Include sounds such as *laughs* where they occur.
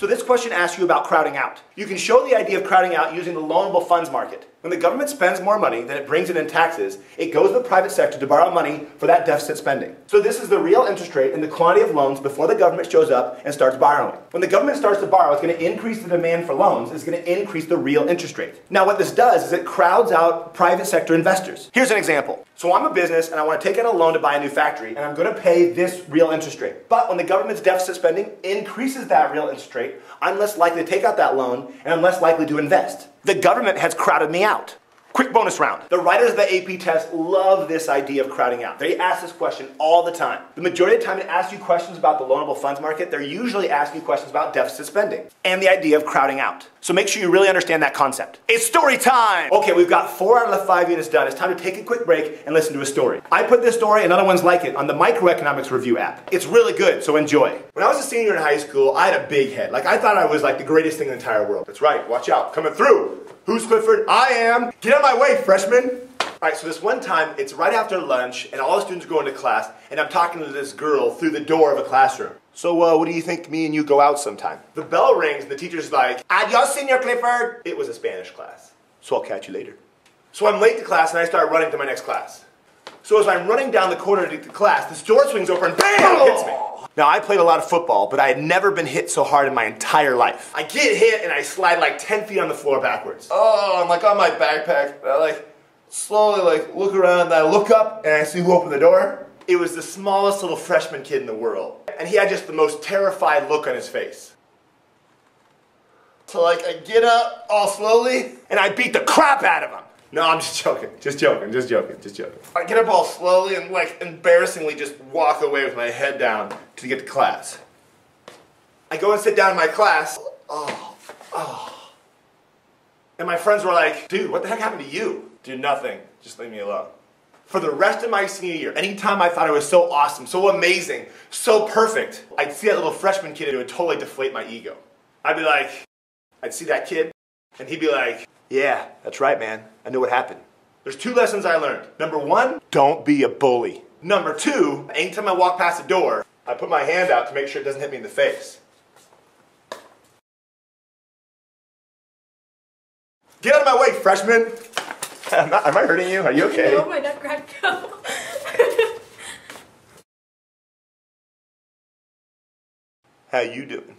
So this question asks you about crowding out. You can show the idea of crowding out using the loanable funds market. When the government spends more money than it brings in in taxes, it goes to the private sector to borrow money for that deficit spending. So this is the real interest rate and the quantity of loans before the government shows up and starts borrowing. When the government starts to borrow, it's going to increase the demand for loans. It's going to increase the real interest rate. Now what this does is it crowds out private sector investors. Here's an example. So I'm a business and I want to take out a loan to buy a new factory and I'm going to pay this real interest rate. But when the government's deficit spending increases that real interest rate, I'm less likely to take out that loan and I'm less likely to invest. The government has crowded me out. Quick bonus round. The writers of the AP test love this idea of crowding out. They ask this question all the time. The majority of the time they ask you questions about the loanable funds market, they're usually asking questions about deficit spending and the idea of crowding out. So make sure you really understand that concept. It's story time! Okay, we've got four out of the five units done. It's time to take a quick break and listen to a story. I put this story and other ones like it on the Microeconomics Review app. It's really good, so enjoy. When I was a senior in high school, I had a big head. Like I thought I was like the greatest thing in the entire world. That's right, watch out, coming through. Who's Clifford? I am. Get out of my way, freshman. All right, so this one time, it's right after lunch, and all the students are going to class, and I'm talking to this girl through the door of a classroom. So, uh, what do you think me and you go out sometime? The bell rings, and the teacher's like, Adios, Senor Clifford. It was a Spanish class, so I'll catch you later. So I'm late to class, and I start running to my next class. So as I'm running down the corridor to the class, this door swings open, and BAM! hits me. Now, I played a lot of football, but I had never been hit so hard in my entire life. I get hit and I slide like 10 feet on the floor backwards. Oh, I'm like on my backpack. I like slowly like look around and I look up and I see who opened the door. It was the smallest little freshman kid in the world. And he had just the most terrified look on his face. So like I get up all slowly and I beat the crap out of him. No, I'm just joking. Just joking. Just joking. Just joking. I get up all slowly and like embarrassingly just walk away with my head down to get to class. I go and sit down in my class. Oh, oh. And my friends were like, dude, what the heck happened to you? Dude, nothing. Just leave me alone. For the rest of my senior year, anytime I thought I was so awesome, so amazing, so perfect, I'd see that little freshman kid and it would totally deflate my ego. I'd be like, I'd see that kid, and he'd be like, yeah, that's right, man. I know what happened. There's two lessons I learned. Number one, don't be a bully. Number two, anytime I walk past a door, I put my hand out to make sure it doesn't hit me in the face. Get out of my way, freshman! *laughs* am, not, am I hurting you? Are you okay? No, my neck cracked go. *laughs* How you doing?